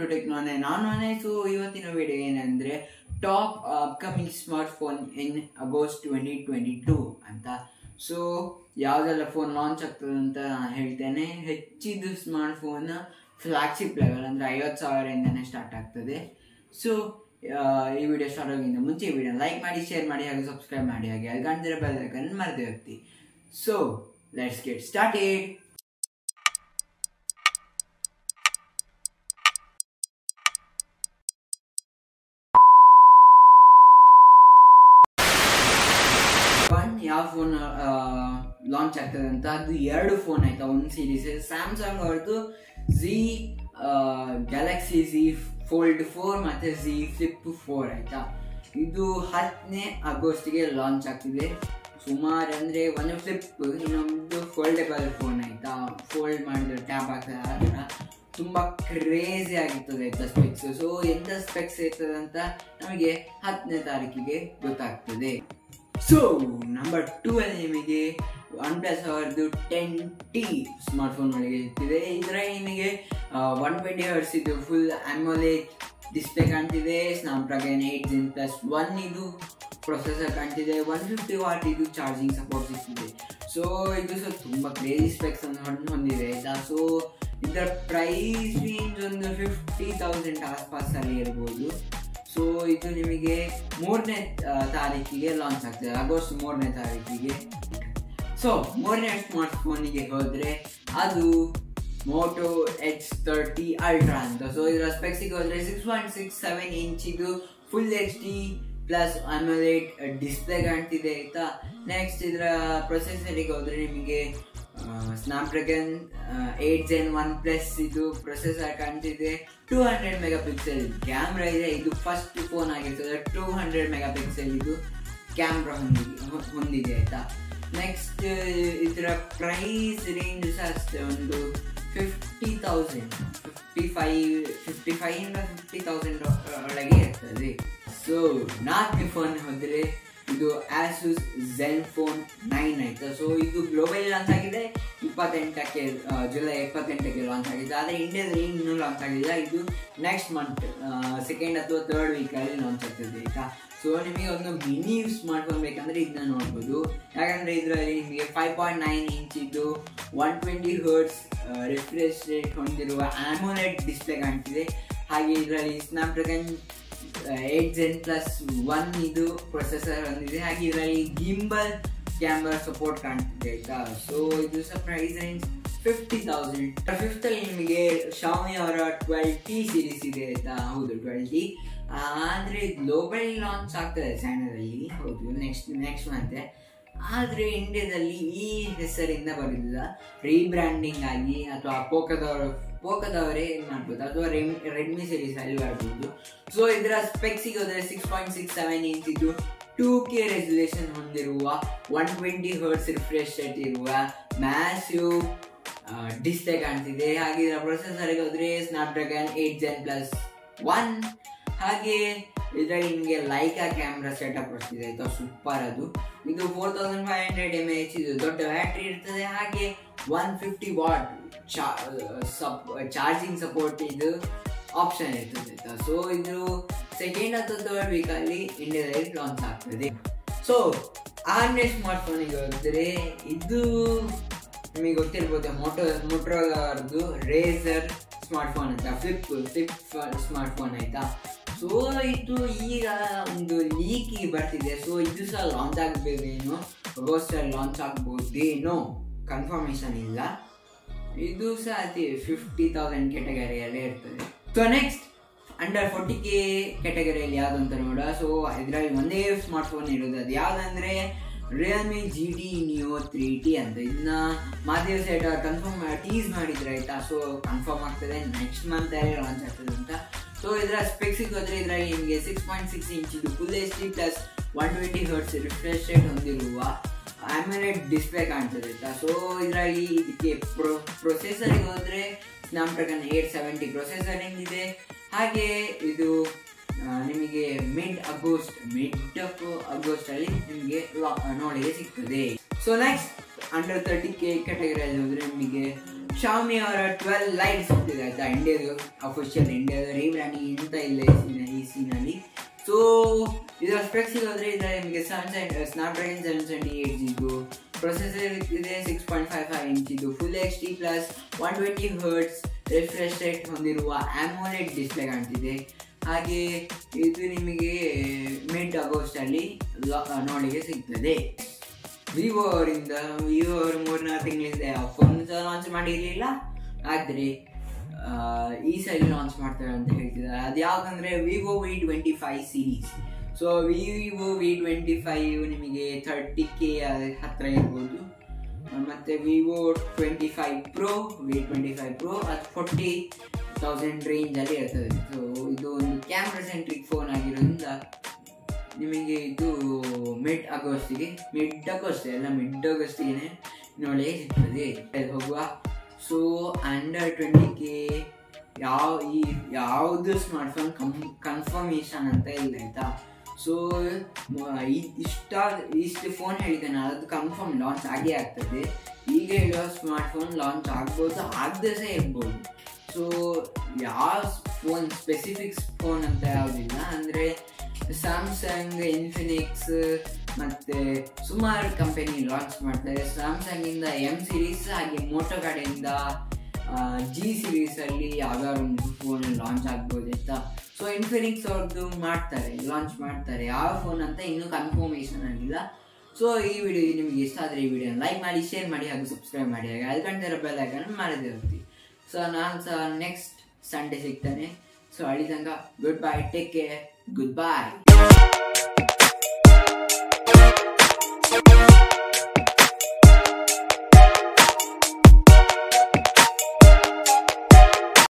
To ಟೆಕ್ನಾನೆ ನಾನು so ಇವತ್ತಿನ video ಏನಂದ್ರೆ top upcoming smart phone in August twenty twenty two ಅಂತ ಸೊ ಯಾವುದೆಲ್ಲ ಫೋನ್ ಲಾಂಚ್ ಆಗ್ತದೆ ಅಂತ ನಾನು ಹೇಳ್ತೇನೆ. ಹೆಚ್ಚಿದ್ದು ಸ್ಮಾರ್ಟ್ ಫೋನ್ ಫ್ಲಾಗ್ಶಿಪ್ ಲೆವೆಲ್ ಅಂದರೆ ಐವತ್ತು ಸಾವಿರದಿಂದನೇ ಸ್ಟಾರ್ಟ್ ಆಗ್ತದೆ. ಸೊ ಈ ವಿಡಿಯೋ ಸ್ಟಾರ್ಟ್ ಆಗೋದ್ರಿಂದ ಮುಂಚೆ ಈ ವಿಡಿಯೋ ಲೈಕ್ ಮಾಡಿ ಶೇರ್ ಮಾಡಿ, ಹಾಗೆ ಸಬ್ಸ್ಕ್ರೈಬ್ ಮಾಡಿ. ಹಾಗೆ ಅದು ಕಾಣ್ತಿರೋ bell icon so let's get started one ಯಾವ ಫೋನ್ ಲಾಂಚ್ ಆಗ್ತದೆ ಅಂತ. ಅದು ಎರಡು ಫೋನ್ ಆಯ್ತಾ, ಒಂದು ಸೀರೀಸ್ ಸ್ಯಾಮ್ಸಂಗ್ ಅವ್ರದ್ದು Z Galaxy Z Fold four ಮತ್ತೆ ಝಿ ಫ್ಲಿಪ್ ಫೋರ್ ಆಯ್ತಾ. ಇದು ಹತ್ತನೇ ಆಗಸ್ಟ್ಗೆ ಲಾಂಚ್ ಆಗ್ತಿದೆ. ಸುಮಾರು ಅಂದರೆ ಒಂದು ಫ್ಲಿಪ್ ಇನ್ನೊಂದು ಫೋಲ್ಡೆಬಲ್ ಫೋನ್ ಆಯಿತಾ. ಫೋಲ್ಡ್ ಮಾಡಿದ್ರೆ ಟ್ಯಾಬ್ ಆಗ್ತದೆ, ಆ ಥರ. ತುಂಬ ಕ್ರೇಜಿ ಆಗಿರ್ತದೆ ಆಯ್ತಾ ಸ್ಪೆಕ್ಸ್ ಸೊ ಎಂಥ ಸ್ಪೆಕ್ಸ್ ಇರ್ತದೆ ಅಂತ ನಮಗೆ ಹತ್ತನೇ ತಾರೀಕಿಗೆ ಗೊತ್ತಾಗ್ತದೆ. ಸೊ ನಂಬರ್ ಟೂ ಅಲ್ಲಿ ನಿಮಗೆ ಒನ್ ಪ್ಲಸ್ ಅವರದ್ದು ಟೆನ್ ಟಿ ಸ್ಮಾರ್ಟ್ ಫೋನ್ ಒಳಗೆ ಸಿಗ್ತಿದೆ ಇದರಲ್ಲಿ ನಿಮಗೆ ಒನ್ ಟ್ವೆಂಟಿ ಅವರ್ಸ್ ಇದು ಫುಲ್ ಆ್ಯಮೋಲೆ ಡಿಸ್ಪ್ಲೇ ಕಾಣ್ತಿದೆ. Snapdragon eight gen plus one ಇದು ಪ್ರೊಸೆಸರ್ ಕಾಣ್ತಿದೆ. ಒನ್ ಫಿಫ್ಟಿ ವಾಟ್ ಇದು ಚಾರ್ಜಿಂಗ್ ಸಪೋರ್ಟ್ ಸಿಗ್ತಿದೆ ಸೊ ಇದು ಸಹ ತುಂಬ ಕ್ರೇಜಿ ಸ್ಪೆಕ್ಸ್ ಅನ್ನು ಹೊಂದಿದೆ. ಆಯಿತಾ ಸೊ ಇದರ ಪ್ರೈಸ್ ರೇಂಜ್ ಒಂದು ಫಿಫ್ಟಿ ತೌಸಂಡ್ ಆಸ್ಪಾಸಲ್ಲಿ ಇರ್ಬೋದು. ಸೊ ಇದು ನಿಮಗೆ ಮೂರನೇ ತಾರೀಕಿಗೆ ಲಾಂಚ್ ಆಗ್ತದೆ. ಆಗಸ್ಟ್ ಮೂರನೇ ತಾರೀಕಿಗೆ. ಸೊ ಮೂರನೇ ಸ್ಮಾರ್ಟ್ ಫೋನಿಗೆ ಹೋದರೆ ಅದು ಮೋಟೋ ಎಚ್ ತರ್ಟಿ ಅಲ್ಟ್ರಾ ಅಂತ. ಸೊ ಇದರ ಸ್ಪೆಕ್ಸಿಗೆ ಹೋದರೆ six point six seven ಇಂಚಿದು full H D plus AMOLED display ಕಾಣ್ತಿದೆ, ಆಯ್ತಾ? ನೆಕ್ಸ್ಟ್ ಇದರ ಪ್ರೊಸೆಸರಿಗೆ ಹೋದರೆ ನಿಮಗೆ Snapdragon eight gen one plus ಇದು ಪ್ರೊಸೆಸರ್ ಕಾಣ್ತಿದೆ two hundred mega pixel camera ಇದೆ. ಇದು ಫಸ್ಟ್ ಫೋನ್ ಆಗಿರ್ತದೆ. ಟೂ ಹಂಡ್ರೆಡ್ ಮೆಗಾ ಪಿಕ್ಸೆಲ್ ಇದು ಕ್ಯಾಮ್ರಾ ಹೊಂದಿದೆ ಹೊಂದಿದೆ ಆಯ್ತಾ? ನೆಕ್ಸ್ಟ್ ಇದರ ಪ್ರೈಸ್ ರೇಂಜ್ ಸಹ ಅಷ್ಟೇ, ಒಂದು fifty thousand fifty five fifty five ಇಂದ ಫಿಫ್ಟಿ ತೌಸಂಡ್ ಒಳಗೆ ಇರ್ತದೆ. ಸೊ ನಾಲ್ಕು ಫೋನ್ ಹೋದರೆ ಇದು ಆಸೂಸ್ ಝೆನ್ ಫೋನ್ ನೈನ್ ಆಯ್ತು. ಸೊ ಇದು ಗ್ಲೋಬಲ್ ಲಾಂಚ್ ಆಗಿದೆ. ಇಪ್ಪತ್ತೆಂಟಕ್ಕೆ ಜುಲೈ ಇಪ್ಪತ್ತೆಂಟಕ್ಕೆ ಲಾಂಚ್ ಆಗಿದೆ ಆದರೆ ಇಂಡಿಯಾದಲ್ಲಿ ಇನ್ನೂ ಲಾಂಚ್ ಆಗಿಲ್ಲ. ಇದು ನೆಕ್ಸ್ಟ್ ಮಂತ್ ಸೆಕೆಂಡ್ ಅಥವಾ ಥರ್ಡ್ ವೀಕಲ್ಲಿ ಲಾಂಚ್ ಆಗ್ತದೆ ಆಯಿತಾ? ಸೊ ನಿಮಗೆ ಒಂದು ಮಿನಿ ಸ್ಮಾರ್ಟ್ ಫೋನ್ ಬೇಕಂದ್ರೆ ಇದನ್ನ ನೋಡ್ಬೋದು. ಯಾಕಂದರೆ ಇದರಲ್ಲಿ ನಿಮಗೆ ಫೈವ್ ಪಾಯಿಂಟ್ ನೈನ್ ಇಂಚ್ ಇದು one twenty hertz refresh rate ಹೊಂದಿರುವ ಆಮೋಲೆಟ್ ಡಿಸ್ಪ್ಲೇ ಕಾಣ್ತಿದೆ. ಹಾಗೆ ಇದರಲ್ಲಿ Snapdragon eight Gen plus one ಇದು ಪ್ರೊಸೆಸರ್ ಬಂದಿದೆ ಹಾಗೆ ಇದರಲ್ಲಿ ಗಿಂಬಲ್ ಕ್ಯಾಮ್ರಾ ಸಪೋರ್ಟ್ ಕಾಣ್ತಿದೆ, ಆಯ್ತಾ? ಸೊ ಇದು ಸಹ price range fifty thousand fifth ಅಲ್ಲಿ ನಿಮಗೆ ಶಾಮಿ ಅವರ ಟ್ವೆಲ್ ಟಿ ಸೀರೀಸ್ ಇದೆ, ಆಯ್ತಾ? ಹೌದು ಟ್ವೆಲ್ ಟಿ ಆದರೆ ಗ್ಲೋಬಲ್ ಲಾಂಚ್ ಆಗ್ತದೆ ಚೈನಾದಲ್ಲಿ ಹೌದು ನೆಕ್ಸ್ಟ್ ನೆಕ್ಸ್ಟ್ ಮಂತೆ ಆದರೆ ಇಂಡಿಯಾದಲ್ಲಿ ಈ ಹೆಸರಿಂದ ಬರೋದಿಲ್ಲ ರೀಬ್ರ್ಯಾಂಡಿಂಗ್ ಆಗಿ, ಅಥವಾ ಪೋಕದವರು ಪೋಕದವರೇ ಏನು ಮಾಡ್ಬೋದು? ಅಥವಾ ರೆಮ್ ರೆಡ್ಮಿ ಸೀರೀಸ್ ಅಲ್ಲಿ ಬರ್ಬೋದು ಸೊ ಇದರ ಸ್ಪೆಕ್ಸಿಗೆ ಹೋದರೆ six point six seven inch ಇದು ಟೂ ಕೆ ರೆಸಲ್ಯೂಷನ್ ಹೊಂದಿರುವ one twenty hertz refresh rate ಇರುವ ಮ್ಯಾಸಿವ್ ಡಿಸ್ಪ್ಲೇ ಕಾಣ್ತಿದೆ. ಹಾಗೆ ಇದರ ಪ್ರೊಸೆಸರ್ಗೆ ಹೋದರೆ Snapdragon eight Gen plus one ಹಾಗೆ ಇದರಲ್ಲಿ ನಿಮಗೆ ಲೈಕಾ ಕ್ಯಾಮ್ರಾ ಸೆಟಪ್ ಬರ್ತಿದೆ ಆಯಿತಾ? ಸೂಪರ್ ಅದು. ಇದು four thousand five hundred M H ಇದು. ದೊಡ್ಡ ಬ್ಯಾಟ್ರಿ ಇರ್ತದೆ. ಹಾಗೆ one fifty watt charging support ಇದು ಆಪ್ಷನ್ ಇರ್ತದೆ. ಸೊ ಇದು ಸೆಕೆಂಡ್ ಅಥವಾ ಥರ್ಡ್ ವೀಕಲ್ಲಿ ಇಂಡಿಯಾದಲ್ಲಿ ಲಾಂಚ್ ಆಗ್ತದೆ. ಸೊ ಆರನೇ ಸ್ಮಾರ್ಟ್ ಫೋನಿಗೆ ಹೋದರೆ ಇದು ನಿಮಗೆ ಗೊತ್ತಿರ್ಬೋದು ಮೋಟೋ ಮೋಟ್ರದ್ದು ರೇಸರ್ ಸ್ಮಾರ್ಟ್ ಫೋನ್ ಅಂತ ಫ್ಲಿಪ್ ಫ್ಲಿಪ್ ಸ್ಮಾರ್ಟ್ ಫೋನ್ ಆಯಿತಾ? ಸೊ ಇದು ಈಗ ಒಂದು ಲೀಕಿಗೆ ಬರ್ತಿದೆ. ಸೊ ಇದು ಸಹ ಲಾಂಚ್ ಆಗಬೇಕೇನು ರೋಸ್ಟರ್ ಲಾಂಚ್ ಆಗ್ಬೋದೇನೋ. ಕನ್ಫರ್ಮೇಷನ್ ಇಲ್ಲ. ಇದು ಸಹ ಅತಿ ಫಿಫ್ಟಿ ತೌಸಂಡ್ ಕೆಟಗರಿಯಲ್ಲೇ ಇರ್ತದೆ. So next under forty K ಕ್ಯಾಟಗರಿಯಲ್ಲಿ ಯಾವುದು ಅಂತ ನೋಡ. ಸೊ ಇದರಲ್ಲಿ ಒಂದೇ ಸ್ಮಾರ್ಟ್ ಫೋನ್ ಇರೋದು. ಅದು ಯಾವುದಂದ್ರೆ Realme G T neo three T ಅಂತ. ಇದನ್ನ ಮಾದೇವ್ ಸೈಡ್ ಕನ್ಫರ್ಮ್ ಟೀಸ್ ಮಾಡಿದ್ರೆ, ಆಯಿತಾ? ಸೊ ಕನ್ಫರ್ಮ್ ಆಗ್ತದೆ. ನೆಕ್ಸ್ಟ್ ಮಂತ್ ಲಾಂಚ್ ಆಗ್ತದೆ ಅಂತ. ಸೊ ಇದರ ಸ್ಪೆಕ್ಸಿಗೆ ಹೋದರೆ ಇದರಲ್ಲಿ ನಿಮಗೆ six point six inch full H D plus one twenty hertz refresh rate ಹೊಂದಿರುವ ಆಮ್ಯುಲೆಟ್ ಡಿಸ್ಪ್ಲೇ ಕಾಣ್ತದೆ, ಆಯ್ತಾ? ಸೊ ಇದರಲ್ಲಿ ಇದಕ್ಕೆ ಪ್ರೊ ಪ್ರೊಸೆಸರಿಗೆ ಹೋದರೆ ಸ್ನಾಪ್ಡ್ರಾಗನ್ ಏಟ್ ಸೆವೆಂಟಿ ಪ್ರೊಸೆಸರ್ ಇದೆ ಹಾಗೆ ಇದು ನಿಮಗೆ ಮಿಡ್ ಅಗೋಸ್ಟ್ ಮಿಡ್ ಆಗಸ್ಟ್ ಅಲ್ಲಿ ನಿಮಗೆ ನೋಡಿಗೆ ಸಿಗ್ತದೆ. So next under thirty K ಕ್ಯಾಟಗರಿಯಲ್ಲಿ ಹೋದರೆ ನಿಮಗೆ ಶಾಮಿ ಅವರ ಟ್ವೆಲ್ ಲೈಟ್ ಸಿಗ್ತದೆ, ಆಯ್ತಾ? ಇಂಡಿಯಾದ ಅಫಿಷಿಯಲ್ ಇಂಡಿಯಾದ ರೀಬ್ರ್ಯಾಂಡಿಂಗ್ ಎಂತ ಇಲ್ಲ ಈ ಸೀನಲ್ಲಿ ಸೊ ಇದರ ಸ್ಪೆಕ್ಸ್ ಹೋದ್ರೆ ಇದರ ನಿಮಗೆ Samsung Snapdragon seven seventy eight ಜಿಬು processor ಇದೆ six point five five inch ಇದು full H D plus one twenty hertz refresh rate ಹೊಂದಿರುವ ಆಮೋಲೆಡ್ ಡಿಸ್ಪ್ಲೇ ಕಾಣ್ತಿದೆ. ಹಾಗೆ ಇದು ನಿಮಗೆ ಮಿಡ್ ಆಗಸ್ಟಲ್ಲಿ ನೋಡಿಗೆ ಸಿಗ್ತದೆ. ವಿವೋ ಅವರಿಂದ ವಿವೋ ಅವರು ಮೂರ್ನಾಲ್ಕು ತಿಂಗಳಿಂದ ಫೋನ್ ಸಹ ಲಾಂಚ್ ಮಾಡಿರಲಿಲ್ಲ. ಆದರೆ ಈ ಸೈಡ್ ಲಾಂಚ್ ಮಾಡ್ತಾರೆ ಅಂತ ಹೇಳ್ತಿದ್ದಾರೆ. ಅದು ಯಾವುದಂದ್ರೆ Vivo V twenty five series so Vivo V twenty five ನಿಮಗೆ ಥರ್ಟಿ ಕೆ ಹತ್ತಿರ ಇರ್ಬೋದು. ಮತ್ತು Vivo twenty five pro V twenty five pro ಅದು ಫೋರ್ಟಿ ತೌಸಂಡ್ ರೇಂಜಲ್ಲಿ ಇರ್ತದೆ. ಸೊ ಇದು ಒಂದು ಕ್ಯಾಮ್ರಾ ಸೆಂಟ್ರಿಕ್ ಫೋನ್ ಆಗಿರೋದ್ರಿಂದ ನಿಮಗೆ ಇದು ಮಿಡ್ ಆಗಸ್ಟಿಗೆ ಮಿಡ್ ಆಗಸ್ಟ್ ಎಲ್ಲ ಮಿಡ್ ಆಗಸ್ಟಿಗೆ ನೋಡಿ ಸಿಗ್ತದೆ ಹೋಗುವ. ಸೊ ಅಂಡರ್ ಟ್ವೆಂಟಿ ಕೆ ಯಾವ ಈ, ಯಾವುದು ಸ್ಮಾರ್ಟ್ಫೋನ್ ಕಮ್ ಕನ್ಫರ್ಮೇಷನ್ ಅಂತ ಇಲ್ಲ, ಆಯ್ತಾ? ಸೊ ಇಷ್ಟ, ಇಷ್ಟು ಫೋನ್ ಹೇಳಿದ್ದೇನೆ. ಅದು ಕನ್ಫರ್ಮ್ ಲಾಂಚ್ ಆಗೇ ಆಗ್ತದೆ. ಈಗ ಹೇಳೋ ಸ್ಮಾರ್ಟ್ ಫೋನ್ ಲಾಂಚ್ ಆಗ್ಬೋದು, ಆಗದೆ ಸಹ ಇರ್ಬೋದು. ಸೊ ಯಾವ ಫೋನ್ ಸ್ಪೆಸಿಫಿಕ್ ಫೋನ್ ಅಂತ ಯಾವುದಿಲ್ಲ. ಅಂದರೆ ಸ್ಯಾಮ್ಸಂಗ್ ಇನ್ಫಿನಿಕ್ಸ್ ಮತ್ತು ಸುಮಾರು ಕಂಪೆನಿ ಲಾಂಚ್ ಮಾಡ್ತಾರೆ. ಸ್ಯಾಮ್ಸಂಗಿಂದ ಎಂ ಸಿರೀಸ್ ಹಾಗೆ ಮೋಟೋ ಕಡೆಯಿಂದ ಜಿ ಸಿರೀಸಲ್ಲಿ ಯಾವ್ದಾದ್ರು ಒಂದು ಫೋನ್ ಲಾಂಚ್ ಆಗ್ಬೋದು ಅಂತ. ಸೊ ಇನ್ಫಿನಿಕ್ಸ್ ಅವ್ರದ್ದು ಮಾಡ್ತಾರೆ ಲಾಂಚ್ ಮಾಡ್ತಾರೆ. ಯಾವ ಫೋನ್ ಅಂತ ಇನ್ನೂ ಕನ್ಫರ್ಮೇಶನ್ ಆಗಿಲ್ಲ. ಸೊ ಈ ವಿಡಿಯೋ ನಿಮಗೆ ಇಷ್ಟ ಆದರೆ ಈ ವಿಡಿಯೋ ಲೈಕ್ ಮಾಡಿ ಶೇರ್ ಮಾಡಿ ಹಾಗೂ ಸಬ್ಸ್ಕ್ರೈಬ್ ಮಾಡಿ. ಹಾಗೆ ಅಲ್ಲಿ ಕಂಡಿರೋ ಬೆಲ್ ಐಕನ್ ಮಾಡದೇ ಇರ್ತೀವಿ ಸೊ ನಾನು ಸಹ ನೆಕ್ಸ್ಟ್ ಸಂಡೇ ಸಿಗ್ತೇನೆ. ಸೊ ತನಕ goodbye take care good ಬಾಯ್